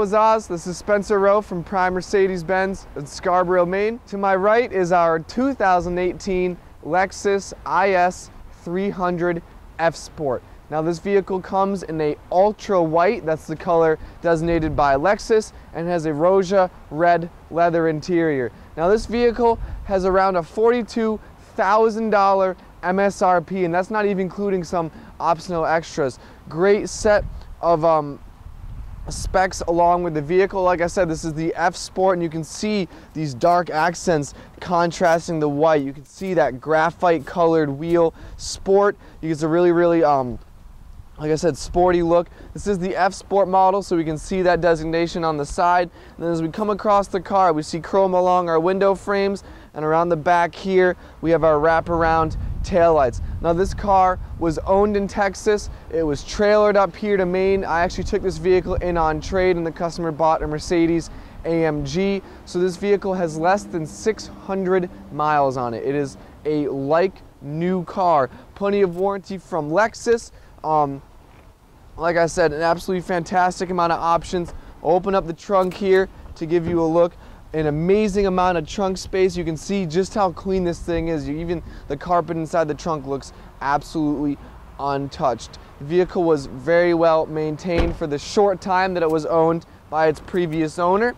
was Oz. This is Spencer Roe from Prime Mercedes-Benz in Scarborough, Maine. To my right is our 2018 Lexus IS 300 F Sport. Now this vehicle comes in a ultra white, that's the color designated by Lexus, and has a Roja red leather interior. Now this vehicle has around a $42,000 MSRP, and that's not even including some optional extras. Great set of um, specs along with the vehicle. Like I said, this is the F Sport and you can see these dark accents contrasting the white. You can see that graphite colored wheel sport. You get a really, really, um, like I said, sporty look. This is the F Sport model, so we can see that designation on the side. And then as we come across the car, we see chrome along our window frames and around the back here, we have our wraparound taillights. Now this car was owned in Texas. It was trailered up here to Maine. I actually took this vehicle in on trade and the customer bought a Mercedes AMG. So this vehicle has less than 600 miles on it. It is a like new car. Plenty of warranty from Lexus. Um, like I said, an absolutely fantastic amount of options. Open up the trunk here to give you a look an amazing amount of trunk space. You can see just how clean this thing is. Even the carpet inside the trunk looks absolutely untouched. The vehicle was very well maintained for the short time that it was owned by its previous owner.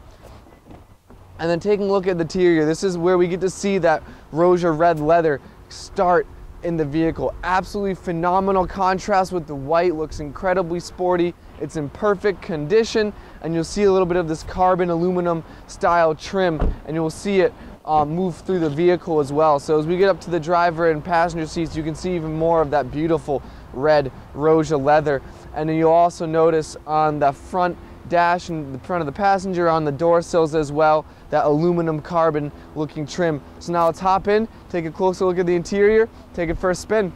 And then taking a look at the interior, this is where we get to see that Roja red leather start in the vehicle. Absolutely phenomenal contrast with the white, looks incredibly sporty. It's in perfect condition and you'll see a little bit of this carbon aluminum style trim and you'll see it um, move through the vehicle as well. So as we get up to the driver and passenger seats, you can see even more of that beautiful red Roja leather. And then you'll also notice on the front dash and the front of the passenger on the door sills as well, that aluminum carbon looking trim. So now let's hop in, take a closer look at the interior, take it for a spin.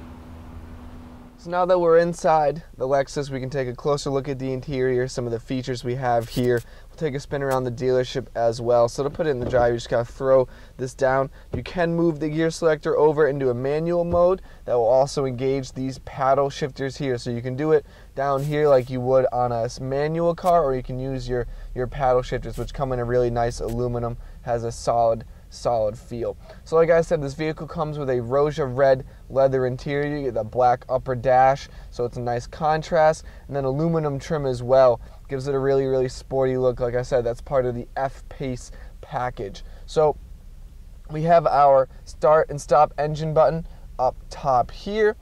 So now that we're inside the Lexus, we can take a closer look at the interior, some of the features we have here. We'll take a spin around the dealership as well. So to put it in the drive, you just gotta throw this down. You can move the gear selector over into a manual mode that will also engage these paddle shifters here. So you can do it down here like you would on a manual car, or you can use your, your paddle shifters, which come in a really nice aluminum, has a solid solid feel. So like I said, this vehicle comes with a Roja red leather interior, you get the black upper dash, so it's a nice contrast, and then aluminum trim as well. Gives it a really, really sporty look. Like I said, that's part of the F Sport package. So we have our start and stop engine button up top here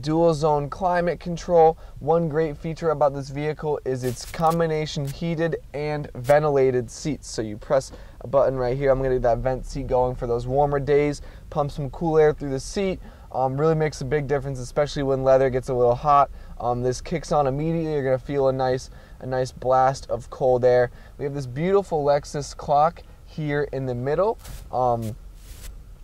dual zone climate control. One great feature about this vehicle is its combination heated and ventilated seats. So you press a button right here. I'm to get that vent seat going for those warmer days. Pump some cool air through the seat. Um, really makes a big difference, especially when leather gets a little hot. Um, this kicks on immediately. You're to feel a nice, a nice blast of cold air. We have this beautiful Lexus clock here in the middle. Um,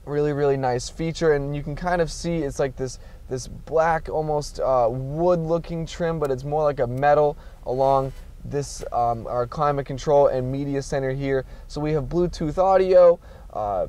really, really nice feature, and you can kind of see it's like this this black, almost uh, wood-looking trim, but it's more like a metal along this um, our climate control and media center here. So we have Bluetooth audio, uh,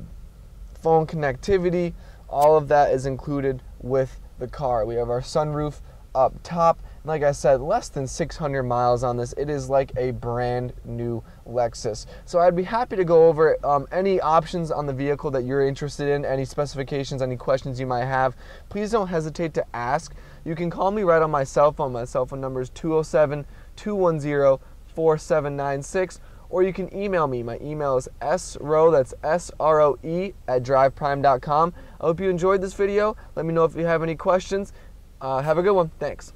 phone connectivity, all of that is included with the car. We have our sunroof up top like I said, less than 600 miles on this. It is like a brand new Lexus. So I'd be happy to go over um, any options on the vehicle that you're interested in, any specifications, any questions you might have. Please don't hesitate to ask. You can call me right on my cell phone. My cell phone number is 207 210 4796 or you can email me. My email is sroe, that's S-R-O-E, at driveprime.com. I hope you enjoyed this video. Let me know if you have any questions. Uh, have a good one. Thanks.